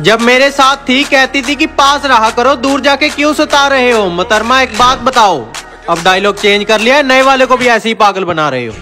जब मेरे साथ थी, कहती थी कि पास रहा करो, दूर जाके क्यों सता रहे हो? मतरमा, एक बात बताओ। अब डायलॉग चेंज कर लिया नए वाले को भी ऐसे ही पागल बना रहे हो।